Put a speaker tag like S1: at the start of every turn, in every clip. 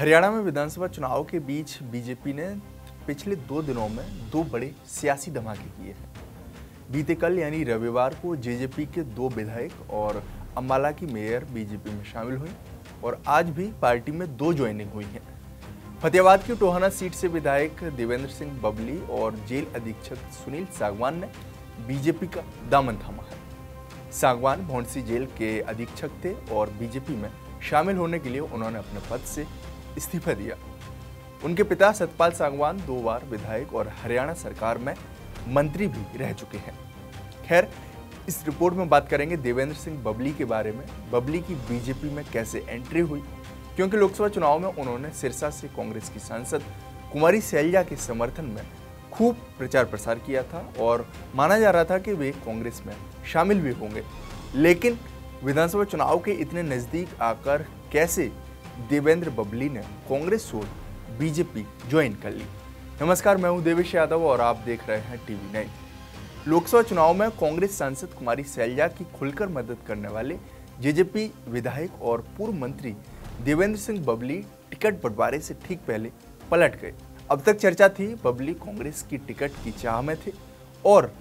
S1: हरियाणा में विधानसभा चुनाव के बीच बीजेपी ने पिछले दो दिनों में दो बड़े सियासी धमाके किए हैं। बीते कल, यानी रविवार को, जेजेपी के दो विधायक और अम्बाला की मेयर बीजेपी में शामिल हुई और आज भी पार्टी में दो ज्वाइनिंग हुई हैं। फतेहाबाद की टोहाना सीट से विधायक देवेंद्र सिंह बबली और जेल अधीक्षक सुनील सागवान ने बीजेपी का दामन थामा है। सागवान भौंडसी जेल के अधीक्षक थे और बीजेपी में शामिल होने के लिए उन्होंने अपने पद से इस्तीफा दिया। उनके पिता सतपाल सागवान दो बार विधायक और हरियाणा सरकार में मंत्री भी रह चुके हैं। खैर, इस रिपोर्ट में बात करेंगे देवेंद्र सिंह बबली के बारे में। बबली की बीजेपी में कैसे एंट्री हुई? क्योंकि लोकसभा चुनाव में उन्होंने सिरसा से कांग्रेस की सांसद कुमारी सैलजा के समर्थन में खूब प्रचार प्रसार किया था और माना जा रहा था कि वे कांग्रेस में शामिल भी होंगे। लेकिन विधानसभा चुनाव के इतने नज़दीक आकर कैसे देवेंद्र बबली ने कांग्रेस छोड़ बीजेपी ज्वाइन कर ली। नमस्कार, मैं हूँ देवेश यादव और आप देख रहे हैं टीवी नाइन। लोकसभा चुनाव में कांग्रेस सांसद कुमारी सैलजा की खुलकर मदद करने वाले जेजेपी विधायक और पूर्व मंत्री देवेंद्र सिंह बबली टिकट बंटवारे से ठीक पहले पलट गए। अब तक चर्चा थी, बबली कांग्रेस की टिकट की चाह में थे और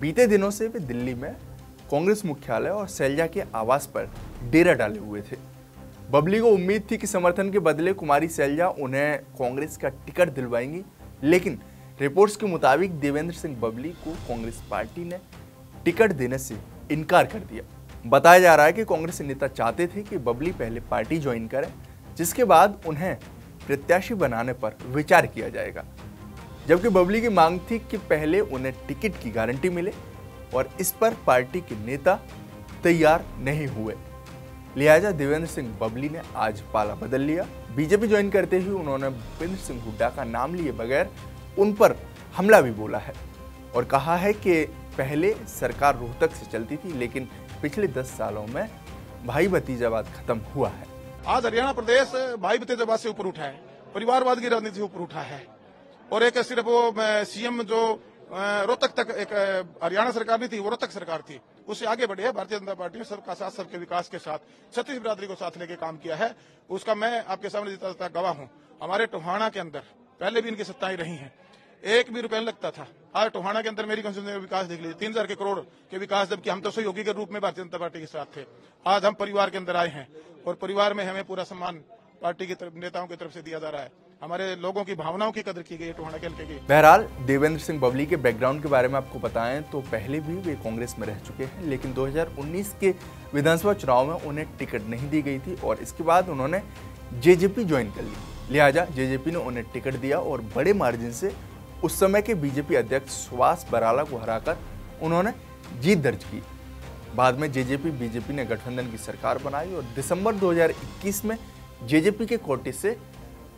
S1: बीते दिनों से वे दिल्ली में कांग्रेस मुख्यालय और सैलजा के आवास पर डेरा डाले हुए थे। बबली को उम्मीद थी कि समर्थन के बदले कुमारी सैलजा उन्हें कांग्रेस का टिकट दिलवाएँगी, लेकिन रिपोर्ट्स के मुताबिक देवेंद्र सिंह बबली को कांग्रेस पार्टी ने टिकट देने से इनकार कर दिया। बताया जा रहा है कि कांग्रेस नेता चाहते थे कि बबली पहले पार्टी ज्वाइन करें, जिसके बाद उन्हें प्रत्याशी बनाने पर विचार किया जाएगा। जबकि बबली की मांग थी कि पहले उन्हें टिकट की गारंटी मिले और इस पर पार्टी के नेता तैयार नहीं हुए। लिहाजा देवेंद्र सिंह बबली ने आज पाला बदल लिया। बीजेपी ज्वाइन करते ही उन्होंने भूपेंद्र सिंह हुड्डा का नाम लिए बगैर उन पर हमला भी बोला है और कहा है कि पहले सरकार रोहतक से चलती थी, लेकिन पिछले दस सालों में भाई भतीजावाद खत्म हुआ है।
S2: आज हरियाणा प्रदेश भाई भतीजावाद से ऊपर उठा है, परिवारवाद की राजनीति ऊपर उठा है। और एक सिर्फ़ वो सीएम जो रोहतक तक एक हरियाणा सरकार नहीं थी, वो रोहतक सरकार थी। उससे आगे बढ़े है। भारतीय जनता पार्टी ने सबका साथ, सबके विकास के साथ, छत्तीस बिरादरी को साथ लेके काम किया है। उसका मैं आपके सामने जीता गवाह हूँ। हमारे टोहाना के अंदर, पहले भी इनकी सत्ताएँ रही हैं। एक भी रुपया लगता था। आज टोहाना के अंदर मेरी कंस्टिट्यूंसी विकास देख लीजिए। तीन हज़ार के करोड़ के विकास, जबकि हम तो सहयोगी के रूप में भारतीय जनता पार्टी के साथ थे। आज हम परिवार के अंदर आए हैं और परिवार में हमें पूरा सम्मान पार्टी के नेताओं की तरफ़ से दिया जा रहा है। हमारे लोगों की भावनाओं की कदर की गई टोहाना के की
S1: बहरहाल, देवेंद्र सिंह बबली के बैकग्राउंड के बारे में आपको बताएँ तो पहले भी वे कांग्रेस में रह चुके हैं, लेकिन 2019 के विधानसभा चुनाव में उन्हें टिकट नहीं दी गई थी और इसके बाद उन्होंने जेजेपी ज्वाइन कर ली। लिहाजा, जेजेपी ने उन्हें टिकट दिया और बड़े मार्जिन से उस समय के बीजेपी अध्यक्ष सुभाष बराला को हराकर उन्होंने जीत दर्ज की। बाद में जेजेपी बीजेपी ने गठबंधन की सरकार बनाई और दिसंबर 2021 में जेजेपी के कोटे से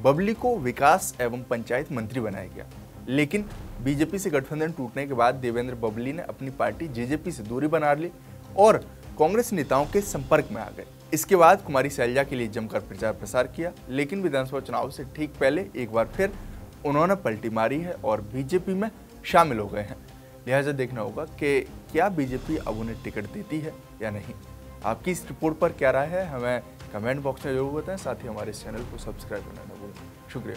S1: बबली को विकास एवं पंचायत मंत्री बनाया गया। लेकिन बीजेपी से गठबंधन टूटने के बाद देवेंद्र बबली ने अपनी पार्टी जेजेपी से दूरी बना ली और कांग्रेस नेताओं के संपर्क में आ गए। इसके बाद कुमारी सैलजा के लिए जमकर प्रचार प्रसार किया, लेकिन विधानसभा चुनाव से ठीक पहले एक बार फिर उन्होंने पलटी मारी है और बीजेपी में शामिल हो गए हैं। लिहाजा देखना होगा कि क्या बीजेपी अब उन्हें टिकट देती है या नहीं। आपकी इस रिपोर्ट पर क्या राय है, हमें कमेंट बॉक्स में ज़रूर बताएँ, साथ ही हमारे चैनल को सब्सक्राइब करना ना भूलें। शुक्रिया।